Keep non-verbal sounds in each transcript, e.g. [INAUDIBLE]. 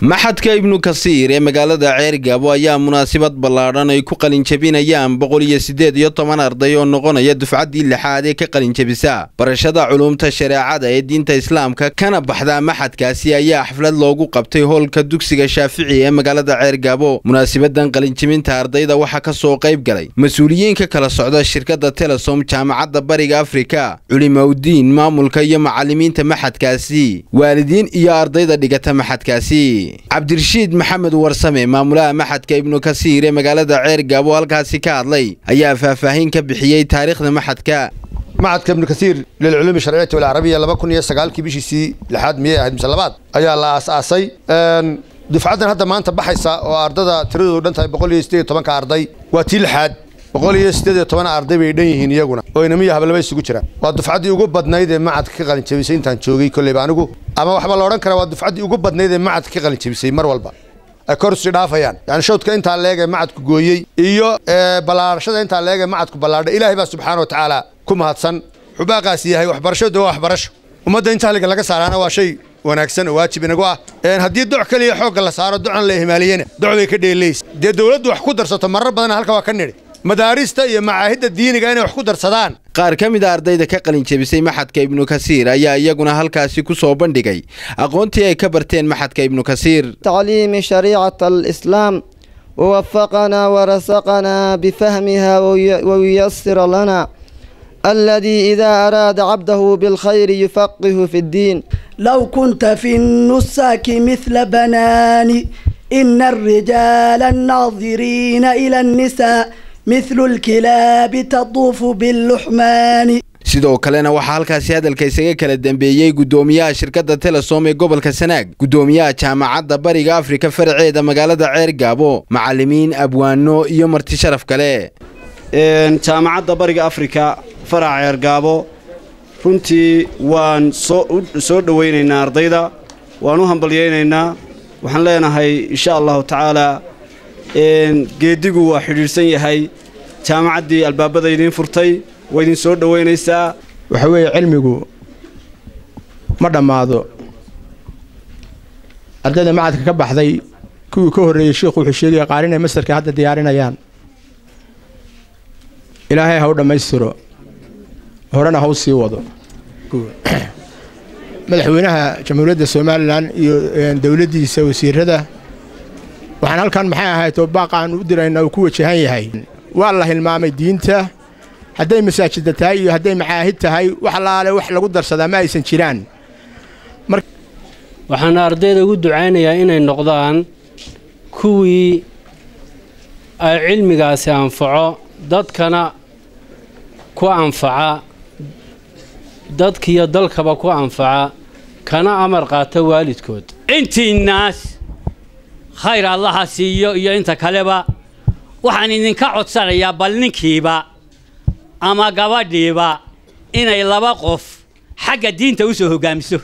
maxadka ibnu kasiir ee magaalada ceergaabo ayaa munaasabad ballaadhan ay ku qalinjabinayaan boqol iyo siddeed iyo toban arday oo noqonaya dufcaddii lixaad ee ka qalinjabisa. Barashada culuumta shareecada ee diinta islaamka kana baxda maxadkaasi ayaa xaflad loogu qabtay hoolka dugsiga shaafici ee magaalada ceergaabo munaasabadan qalinjabinta ardayda waxaa ka soo qayb galay. Mas'uuliyiin ka kala socda shirkadda telesom jaamacadda bariga afrika culimaudiin maamulka iyo macallimiinta maxadkaasi waalidiin iyo ardayda dhigata maxadkaasi cabdirashiid maxamed warsame maamulaha maxadka ibnu kasiir ee magaalada ceergaabo halkaasi ka hadlay ayaa faahfaahin ka bixiyey taariikhda maxadka. Macadka ibnu kasiir lilculuumi sharciyati walcarabiya laba kun iyo sagaalkii bishiisii lixaad miyay ahayd mise labaad ayaa la aas-aasay dufcaddan hadda maanta baxaysa oo ardada tiradoodu dhan tahay boqol iyo siddeed iyo tobanka arday waa tii lixaad boqol iyo siddeed iyo toban arday dhan yihiin iyaguna. Oo inamiya hablaba isugu jiraan. Waa dufcaddii ugu badnayd ee macadka ka qalinjabisay intaan joogay kolleyba anigu. Ama waxba la odhan karaa waa dufcaddii ugu badnayd ee macadka ka qalinjabisay mar walba. Ay dhaafayaan. Yani shawdka intaa leeg ee macadku gooyey iyo ballaarashada intaa leeg ee macadku ballaadhay ilaahay baa subxaana wa tacaala ku mahadsan. Xubaaqaas yahay waxbarashadu waa waxbarasho. Ummadda in jahliga laga saaraana waa shay wanaagsan oo waajib inagu ah. Haddii doc keliya xoogga la saaro docan la ihmaaliyena doc ka dheelaysa dee dowladdu wax ku darsato marar badan halka waa ka nidhi madaarista iyo macaahidda diiniga inay wax ku darsadaan. Qaar ka mid a ardayda ka qalinjabisay maxadka ibnu kasiir ayaa iyaguna halkaasi ku soo bandhigay. Aqoontii ay ka barteen maxadka ibnu kasiir. Tacliimi shariicata alislaam wawafaqanaa warasaqanaa bifahmiha wayuyasira lana. Aladii idaa araada cabdahu bilkhayri yufaqihu fi ddiin low kunta fi nusaki mithla banaani ina alrijaala annaadiriina ila annisaa mithlu lkilaabi tatuufu billuxmaani sidoo kalena waxaa halkaasi hadalka isaga kala dambeeyey guddoomiyaha shirkadda telesom ee gobolka sanaag guddoomiyaha jaamacadda bariga afrika faraceeda magaalada ceergaabo macallimiin abwaano iyo marti sharaf kale. Jaamacadda bariga afrika faraca ceergaabo runtii waan soo dhowaynaynaa ardayda waan u hambalyaynaynaa waxaan leenahay insha allahu tacaalaa geedigu waa xidhiidhsan yahay. Jaamacaddii albaabada idiin furtay waa idin soo dhowaynaysaa waxa weeye cilmigu ma dhammaado. Ardayda macadka ka baxday kuwii ka horreeyey sheikhu wuxuu sheegaya qaar inay mastarka hadda diyaarinayaan. Ilaahay ha u dhammaystiro. Horena ha u sii wado. [CLEARS THROAT] Madaxweynaha jamhuuriyadda somalilan iyo dowladdiisa wasiirada waxaan halkan maxay ahayd oo baaqaan u dirayna uu ku wajahan yahay. Waa la hilmaamay diinta hadday masaajidda tahay iyo hadday macaahid tahay wax laale wax lagu darsadaa ma aysan jiraan. Waxaana ardayda ugu ducaynayaa inay noqdaan kuwii ay cilmigaasi anfaco dadkana ku anfaca dadkiiyo dalkaba ku anfaca kana amar qaata waalidkood. Intiinnaas khayr allaha siiyo iyo inta kaleba. Waxaan idinka codsanayaa bal ninkiiba ama gabadhiiba inay laba qof xagga diinta u soo hoggaamiso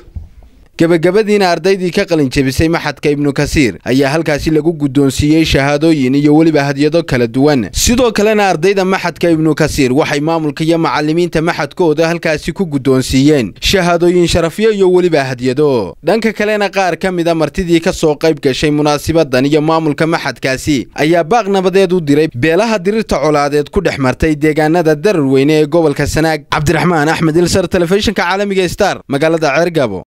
gebagabadiina ardaydii ka qalinjabisay maxadka ibnu kasiir ayaa halkaasi lagu guddoonsiiyey shahaadooyin iyo weliba hadyado kala duwan. Sidoo kalena ardayda maxadka ibnu kasiir waxay maamulka iyo macallimiinta maxadkooda halkaasi ku guddoonsiiyeen shahaadooyin sharafyo iyo weliba hadyado. Dhanka kalena qaar ka mida martidii ka soo qayb gashay munaasabadan iyo maamulka maxadkaasi ayaa baaq nabadeed u diray beelaha dirirta colaadeed ku dhex martay deegaanada darar weyne ee gobolka sanaag. Cabdiraxmaan axmed ilsar telefishinka caalamiga star magaalada ceergabo